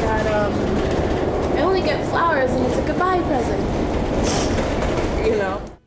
got, um, I only get flowers and it's a goodbye present. You know?